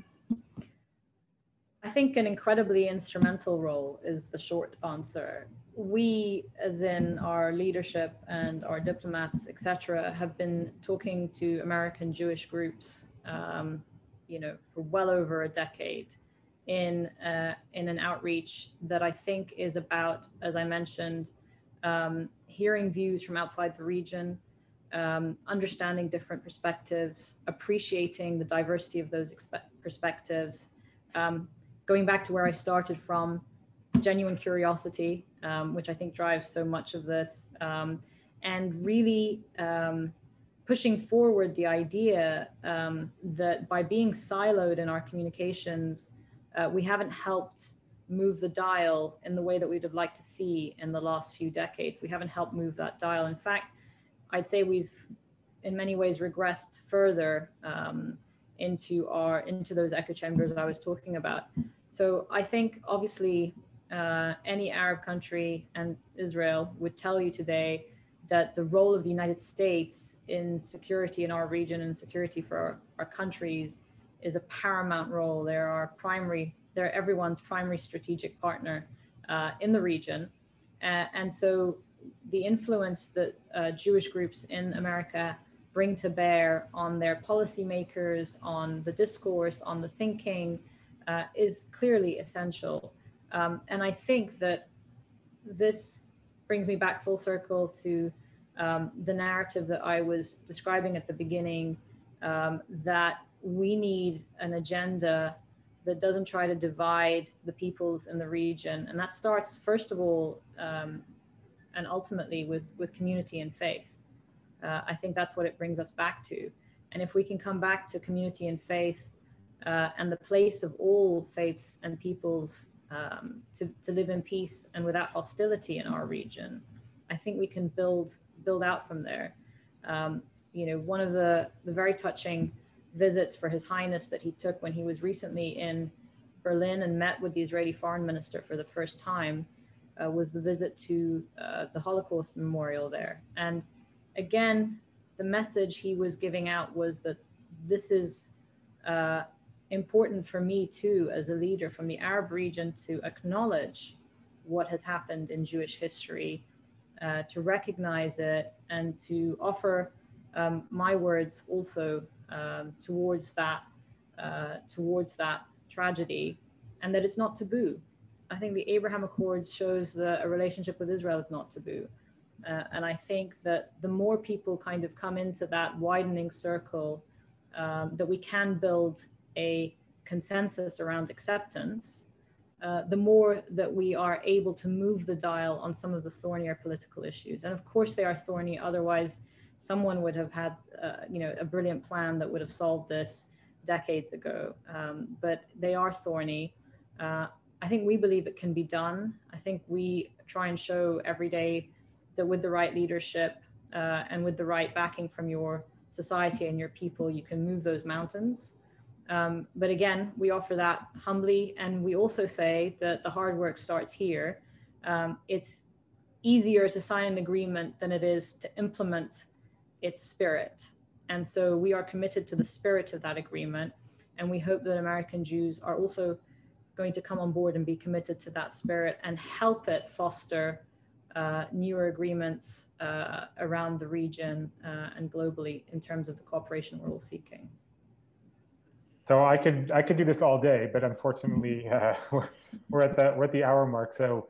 I think an incredibly instrumental role is the short answer we, as in our leadership and our diplomats, etc., have been talking to American Jewish groups, um, you know, for well over a decade, in uh, in an outreach that I think is about, as I mentioned, um, hearing views from outside the region, um, understanding different perspectives, appreciating the diversity of those perspectives. Um, going back to where I started from, genuine curiosity um, which I think drives so much of this, um, and really um, pushing forward the idea um, that by being siloed in our communications, uh, we haven't helped move the dial in the way that we'd have liked to see in the last few decades. We haven't helped move that dial. In fact, I'd say we've in many ways regressed further um, into our into those echo chambers I was talking about. So I think obviously uh, any Arab country and Israel would tell you today that the role of the United States in security in our region and security for our, our countries is a paramount role. They're our primary, they're everyone's primary strategic partner uh, in the region. Uh, and so the influence that uh, Jewish groups in America bring to bear on their policymakers, on the discourse, on the thinking, uh, is clearly essential. Um, and I think that this brings me back full circle to um, the narrative that I was describing at the beginning um, that we need an agenda that doesn't try to divide the peoples in the region. And that starts, first of all, um, and ultimately with, with community and faith. Uh, I think that's what it brings us back to. And if we can come back to community and faith uh, and the place of all faiths and peoples um, to, to live in peace and without hostility in our region, I think we can build build out from there. Um, you know, one of the, the very touching visits for His Highness that he took when he was recently in Berlin and met with the Israeli foreign minister for the first time uh, was the visit to uh, the Holocaust memorial there. And again, the message he was giving out was that this is uh, important for me too, as a leader from the Arab region, to acknowledge what has happened in Jewish history, uh, to recognize it, and to offer um, my words also um, towards that uh, towards that tragedy, and that it's not taboo. I think the Abraham Accords shows that a relationship with Israel is not taboo. Uh, and I think that the more people kind of come into that widening circle, um, that we can build a consensus around acceptance, uh, the more that we are able to move the dial on some of the thornier political issues. And of course, they are thorny. Otherwise, someone would have had, uh, you know, a brilliant plan that would have solved this decades ago. Um, but they are thorny. Uh, I think we believe it can be done. I think we try and show every day that with the right leadership uh, and with the right backing from your society and your people, you can move those mountains. Um, but again, we offer that humbly, and we also say that the hard work starts here. Um, it's easier to sign an agreement than it is to implement its spirit. And so we are committed to the spirit of that agreement. And we hope that American Jews are also going to come on board and be committed to that spirit and help it foster uh, newer agreements uh, around the region uh, and globally in terms of the cooperation we're all seeking. So I could I could do this all day, but unfortunately [LAUGHS] uh, [LAUGHS] we're, we're at the we're at the hour mark. So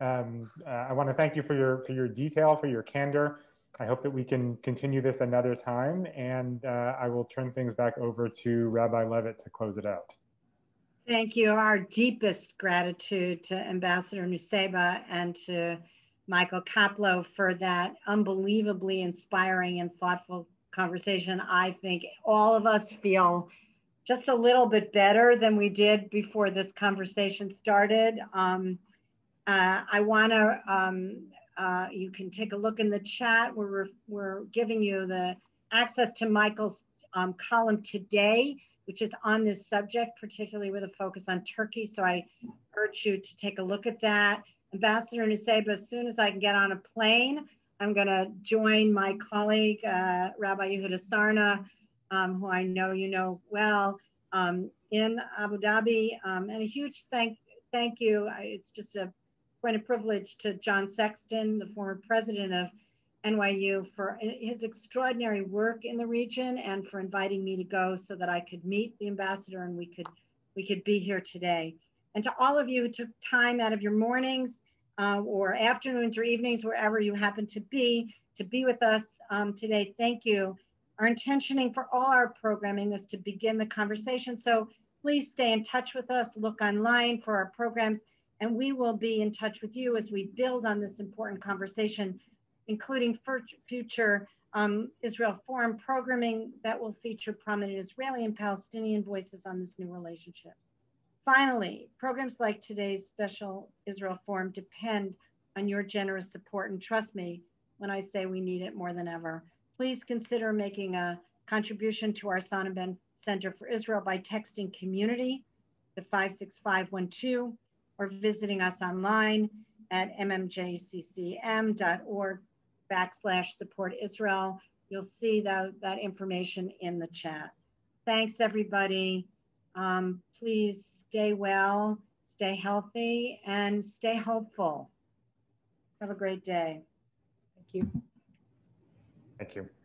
um, uh, I want to thank you for your for your detail, for your candor. I hope that we can continue this another time, and uh, I will turn things back over to Rabbi Levitt to close it out. Thank you. Our deepest gratitude to Ambassador Nusseibeh and to Michael Koplow for that unbelievably inspiring and thoughtful conversation. I think all of us feel just a little bit better than we did before this conversation started. Um, uh, I want to, um, uh, you can take a look in the chat. We're, we're giving you the access to Michael's um, column today which is on this subject, particularly with a focus on Turkey. So I urge you to take a look at that. Ambassador Nusseibeh, as soon as I can get on a plane, I'm going to join my colleague, uh, Rabbi Yehuda Sarna, um, who I know you know well, um, in Abu Dhabi. Um, and a huge thank, thank you. It's just a point of privilege to John Sexton, the former president of NYU for his extraordinary work in the region and for inviting me to go so that I could meet the ambassador and we could we could be here today. And to all of you who took time out of your mornings uh, or afternoons or evenings, wherever you happen to be, to be with us um, today, thank you. Our intentioning for all our programming is to begin the conversation. So please stay in touch with us, look online for our programs, and we will be in touch with you as we build on this important conversation including future um, Israel Forum programming that will feature prominent Israeli and Palestinian voices on this new relationship. Finally, programs like today's special Israel Forum depend on your generous support and trust me when I say we need it more than ever. Please consider making a contribution to our Sonabend Center for Israel by texting community to 56512 or visiting us online at mmjccm.org backslash support Israel. You'll see that, that information in the chat. Thanks, everybody. Um, please stay well, stay healthy, and stay hopeful. Have a great day. Thank you. Thank you.